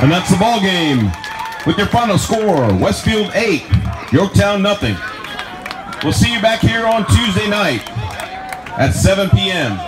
And that's the ball game. With your final score, Westfield 8, Yorktown nothing. We'll see you back here on Tuesday night at 7 p.m.